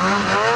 Uh-huh.